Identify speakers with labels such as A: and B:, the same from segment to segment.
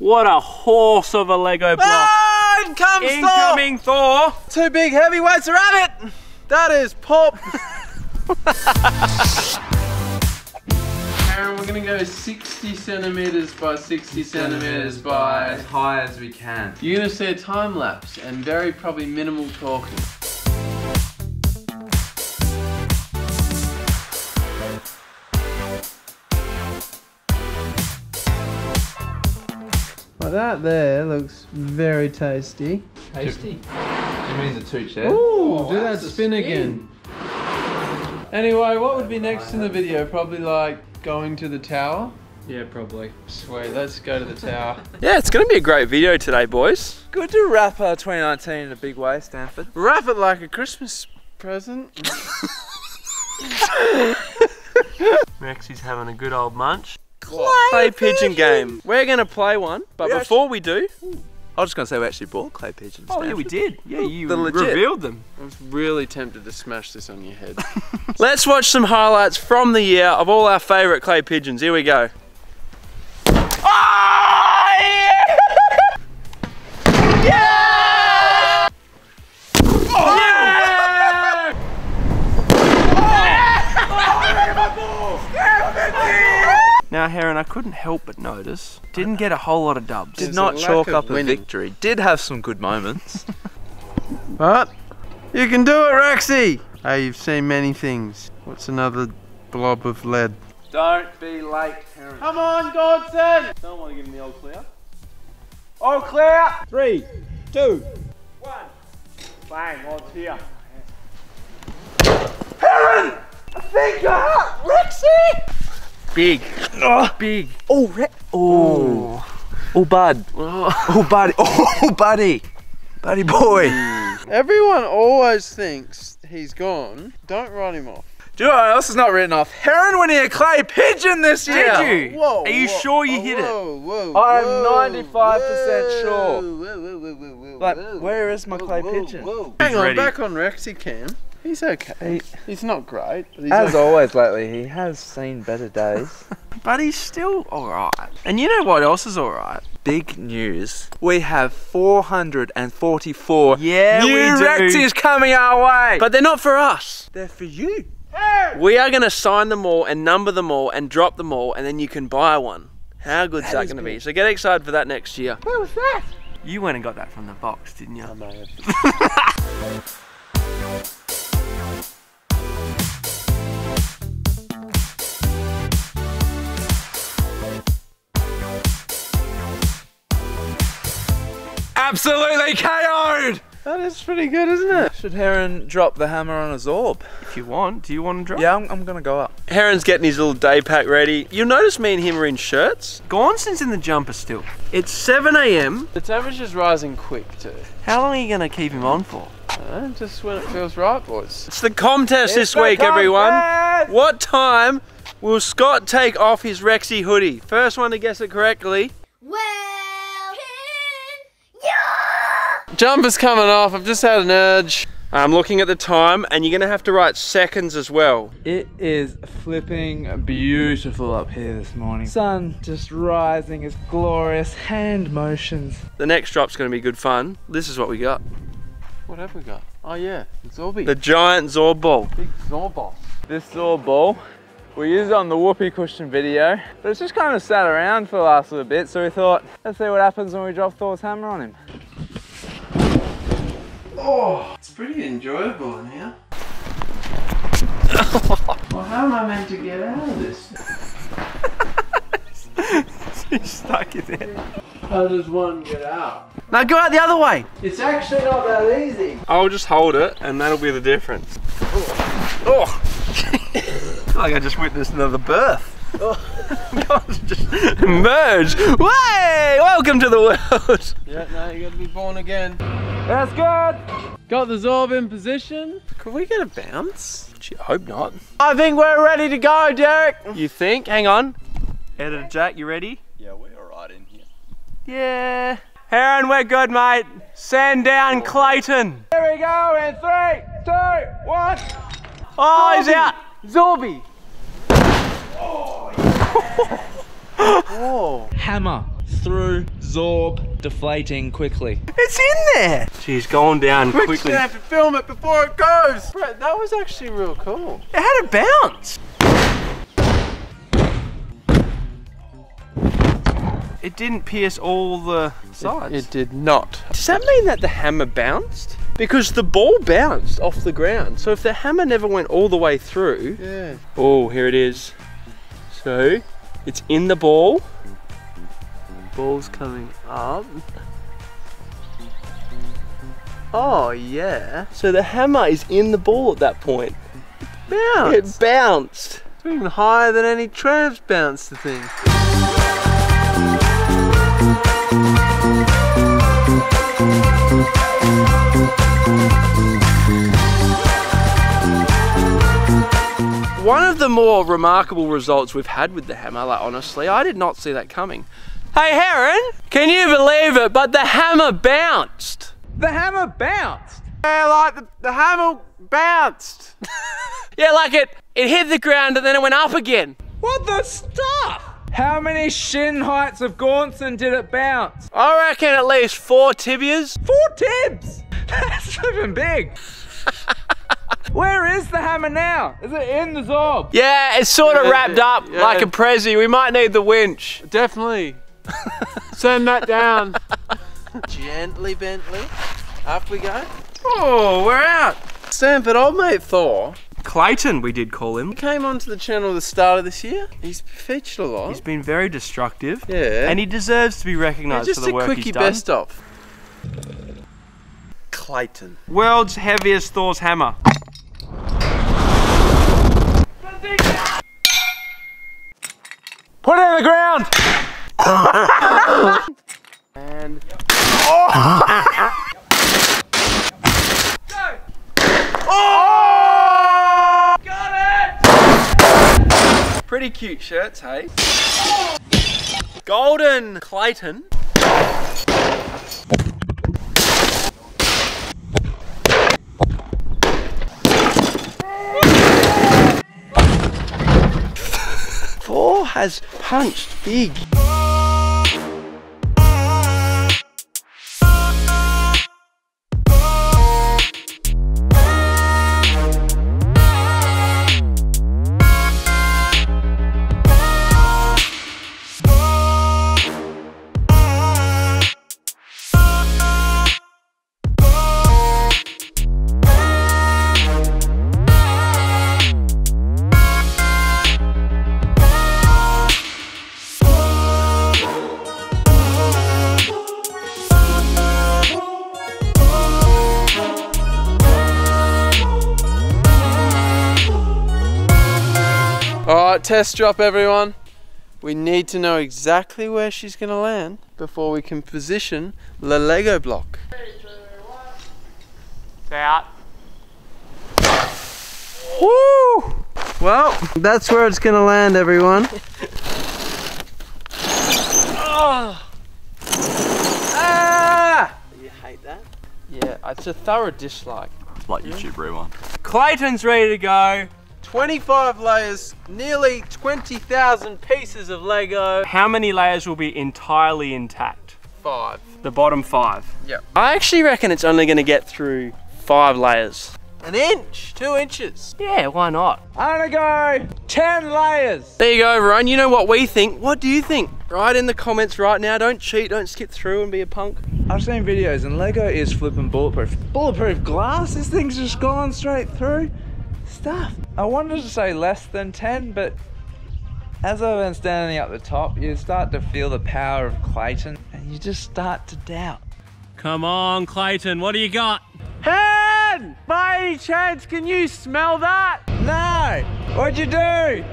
A: What a horse of a Lego block.
B: In comes
A: Incoming Thor.
B: Thor! Two big heavyweights are at it! That is pop! Aaron, we're gonna go 60 centimeters by 60 centimeters by.
C: as high as we can.
B: You're gonna see a time lapse and very probably minimal talking. That there looks very tasty.
C: Tasty. You mean the two chairs?
B: Ooh, do that spin,
C: spin.
B: again. Anyway, what would be next in the video? Probably like going to the tower.
A: Yeah, probably.
B: Sweet, let's go to the tower.
A: Yeah, it's gonna be a great video today, boys.
C: Good to wrap uh, 2019 in a big way, Stanford.
B: Wrap it like a Christmas present.
A: Rexy's having a good old munch.
C: Clay
A: Play pigeon game. We're gonna play one, but
C: We
A: before we do,
C: I was just gonna say we actually bought clay pigeons.
A: oh yeah, we did. Yeah, you
C: The legit.
A: revealed them.
B: I was really tempted to smash this on your head.
A: Let's watch some highlights from the year of all our favourite clay pigeons. Here we go. Now, Herron, I couldn't help but notice, didn't get a whole lot of dubs.
C: Did
B: There's
C: not chalk
B: of
C: up a victory. Did have some good moments.
B: but you can do it, Rexy. Hey, you've seen many things. What's another blob of lead?
A: Don't be late, Herron.
B: Come on, Gaunson!
A: Don't want to give him the old clear.
B: All clear.
A: Three, two, one. Bang, odds here. Herron! I think you're hurt, Rexy! Big. Ah. Big.
C: oh, re- oh, oh, bud. Oh, oh, buddy. Oh, buddy. Buddy boy.
B: Everyone always thinks he's gone. Don't write him off.
C: Do you know what else is not written off? Herron winning a clay pigeon this year.
A: Did you?
B: Whoa.
A: Are you
B: whoa,
A: sure you
B: oh,
A: hit it?
B: whoa, Whoa,
C: I'm 95%
B: whoa,
C: sure.
B: whoa, whoa, whoa, whoa, whoa,
C: Like,
B: whoa,
C: where is my
B: whoa,
C: clay
B: whoa,
C: pigeon?
B: whoa. Hang on,
A: ready.
B: back on Rexy Cam. He's okay. He's not great, but he's
C: As
B: okay.
C: always lately, he has seen better days.
A: But he's still alright. And you know what else is alright?
C: Big news. We have 444
A: Yeah,
C: new
A: we.
C: Rexies coming our way.
A: But they're not for us.
C: they're for you.
A: We are going to sign them all and number them all and drop them all, and then you can buy one. How good's that going to be? So get excited for that next year.
C: Where was that?
A: You went and got that from the box, didn't you?
C: Absolutely KO'd!
B: That is pretty good, isn't it?
C: Should Herron drop the hammer on his orb?
A: If you want, do you want to drop?
C: Yeah, I'm, I'm gonna go up.
A: Herron's getting his little day pack ready. You'll notice me and him are in shirts. Gaunson's in the jumper still. It's 7 a.m.
B: The temperature's rising quick too.
A: How long are you going to keep him on for?
B: Uh, just when it feels right, boys.
A: It's the contest this
C: the
A: week, everyone. What time will Scott take off his Rexy hoodie? First one to guess it correctly.
D: Well, yeah!
B: Jumper's coming off. I've just had an urge.
A: I'm looking at the time, and you're going to have to write seconds as well.
C: It is flipping beautiful up here this morning. Sun just rising, it's glorious. Hand motions.
A: The next drop's going to be good fun. This is what we got.
B: What have we got? Oh yeah, Zorby.
A: The giant Zorb ball.
B: big Zorb ball.
C: This Zorb ball, we used it on the whoopee cushion video, but it's just kind of sat around for the last little bit, so we thought, let's see what happens when we drop Thor's hammer on him.
B: Oh, it's pretty enjoyable in here. well, how am I meant to get out of this?
A: He's stuck in there.
B: How does one get out?
A: Now go out the other way.
B: It's actually not that easy.
A: I'll just hold it, and that'll be the difference. I like I just witnessed another birth. God, just merge. Way! Welcome to the world.
B: Yeah, no, you gotta be born again.
C: That's good!
B: Got the Zorb in position.
A: Could we get a bounce? Gee, I hope not.
B: I think we're ready to go, Derek.
A: You think? Hang on. Editor Jack, you ready?
E: Yeah, we're alright in here.
A: Yeah. Herron, we're good, mate. Send down Clayton.
C: Here we go in three, two, one.
A: Oh, he's out.
B: Zorby.
C: Hammer through Zorb deflating quickly.
A: It's in there. She's going down
B: Quick,
A: quickly.
B: Stamp, and film it before it goes. Brett, that was actually real cool.
A: It had a bounce. It didn't pierce all the sides.
B: It did not.
A: Does that mean that the hammer bounced? Because the ball bounced off the ground. So if the hammer never went all the way through,
B: Yeah.
A: oh, here it is. So it's in the ball. Ball's coming up. Oh yeah. So the hammer is in the ball at that point.
B: Bounce.
A: It bounced.
B: It's even higher than any tramps bounce the thing.
A: One of the more remarkable results we've had with the hammer, like honestly, I did not see that coming. Hey Herron, can you believe it? But the hammer bounced.
C: The hammer bounced!
B: Yeah, like the, the hammer bounced.
A: Yeah, like it, it hit the ground and then it went up again.
C: What the stuff? How many shin heights of Gaunson did it bounce?
A: I reckon at least four tibias.
C: Four tibs! That's even big! Where is the hammer now? Is it in the Zorb?
A: Yeah, it's sort of
B: Yeah,
A: wrapped up
B: yeah.
A: like a prezi. We might need the winch.
B: Definitely. Send that down. Gently, Bentley. Up we go.
A: Oh, we're out.
B: Stanford, old mate Thor
A: Clayton, we did call him.
B: He came onto the channel at the start of this year. He's featured a lot.
A: He's been very destructive.
B: yeah.
A: And he deserves to be recognised
B: just
A: for the work
B: quickie
A: he's done.
B: Just a quickie best of. Clayton.
A: World's heaviest Thor's hammer.
C: Put it in the ground!
B: And Oh! oh! Got it!
A: Pretty cute shirts, hey? Golden Clayton. Thor has punched big.
B: Alright, test drop everyone. We need to know exactly where she's going to land before we can position the Lego block.
A: Out.
B: Woo! Well, that's where it's going to land, everyone. Ah! You hate that? Yeah, it's a thorough dislike.
D: Like YouTube rewind.
A: Clayton's ready to go.
B: 25 layers, nearly 20,000 pieces of Lego.
A: How many layers will be entirely intact?
B: Five.
A: The bottom five.
B: Yep.
A: I actually reckon it's only going to get through five layers.
B: An inch, two inches.
A: Yeah, why not?
C: I'm gonna go 10 layers!
A: There you go, everyone. You know what we think. What do you think? Write in the comments right now. Don't cheat. Don't skip through and be a punk.
C: I've seen videos and Lego is flipping bulletproof. Bulletproof glass? This thing's just gone straight through. Stuff. I wanted to say less than 10, but as I've been standing up the top, you start to feel the power of Clayton and you just start to doubt.
A: Come on, Clayton. What do you got?
B: Hen! By any chance, can you smell that?
C: No! What'd you do?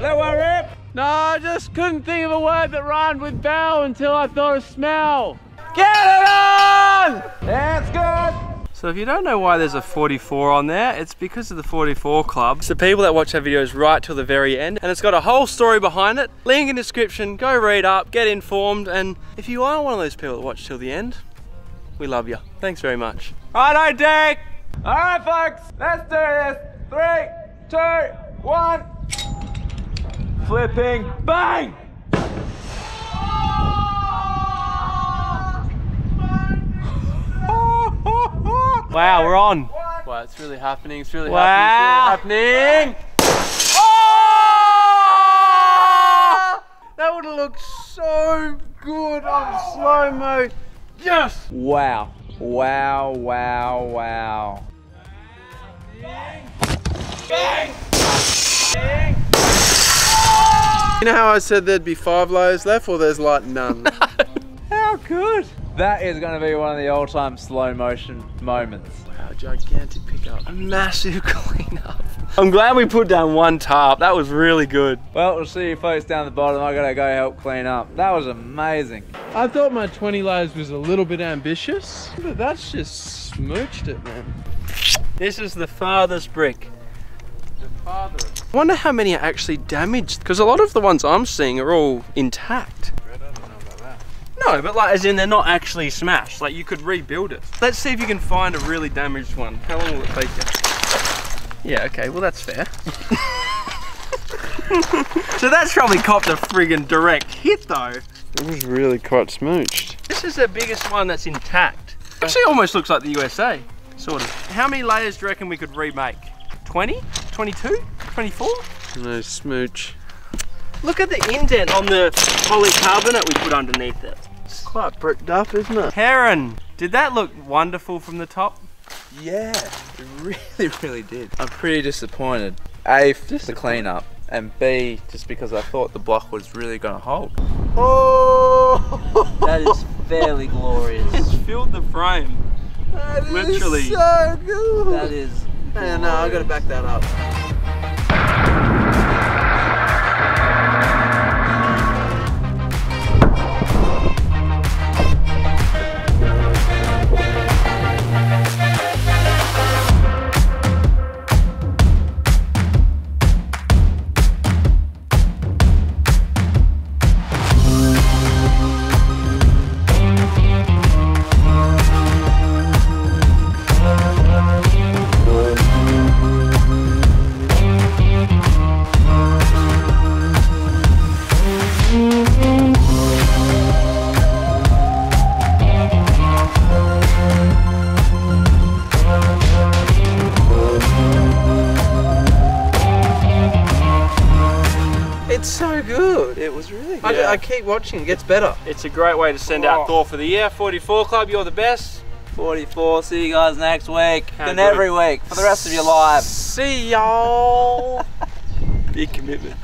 C: Let one rip?
B: No, I just couldn't think of a word that rhymed with bell until I thought of smell.
C: Get it on! That's good!
A: So if you don't know why there's a 44 on there, it's because of the 44 Club. It's the people that watch our videos right till the very end, and it's got a whole story behind it. Link in description, go read up, get informed, and if you are one of those people that watch till the end, we love you. Thanks very much. Righto, Dick!
C: Alright, folks, let's do this. Three, two, one. Flipping, bang!
A: Wow, we're on.
B: Wow, it's really happening. It's really
A: Wow.
B: happening. It's really happening. Oh! That would have looked so good on slow mo. Yes.
C: Wow. Wow, wow, wow. Bang! Bang!
B: You know how I said there'd be five layers left? Well, there's like none.
C: How good. That is going to be one of the all-time slow motion moments.
B: wow, gigantic pickup.
A: A massive cleanup. I'm glad we put down one tarp. That was really good.
C: Well, we'll see you folks down the bottom. I gotta go help clean up. That was amazing.
B: I thought my 20 layers was a little bit ambitious, but that's just smooched it, man.
A: This is the farthest brick.
B: The father.
A: I wonder how many are actually damaged because a lot of the ones I'm seeing are all intact.
B: I don't know about that.
A: No, but like as in they're not actually smashed. Like you could rebuild it. Let's see if you can find a really damaged one. How long will it take you? Yeah, okay, well that's fair. so that's probably copped a friggin' direct hit though.
B: It was really quite smooched.
A: This is the biggest one that's intact. Actually almost looks like the USA, sort of. How many layers do you reckon we could remake? 20? 22? 24?
B: No smooch.
A: Look at the indent on the polycarbonate we put underneath it.
B: It's quite bricked up, isn't it?
A: Herron, did that look wonderful from the top?
C: Yeah, it really, really did. I'm pretty disappointed. A, just the cleanup, and B, just because I thought the block was really gonna hold.
B: Oh!
D: That is fairly glorious.
A: It's filled the frame.
B: That is
A: Literally.
B: so good.
D: That is.
B: Hey, no, I gotta back that up.
C: Was really
B: I,
C: good.
B: I keep watching. It gets better.
A: It's a great way to send out
C: Oh.
A: Thor for the year. 44 Club, you're the best.
D: 44. See you guys next week.
A: How
D: and every week for the rest of your life.
A: See y'all. Big commitment.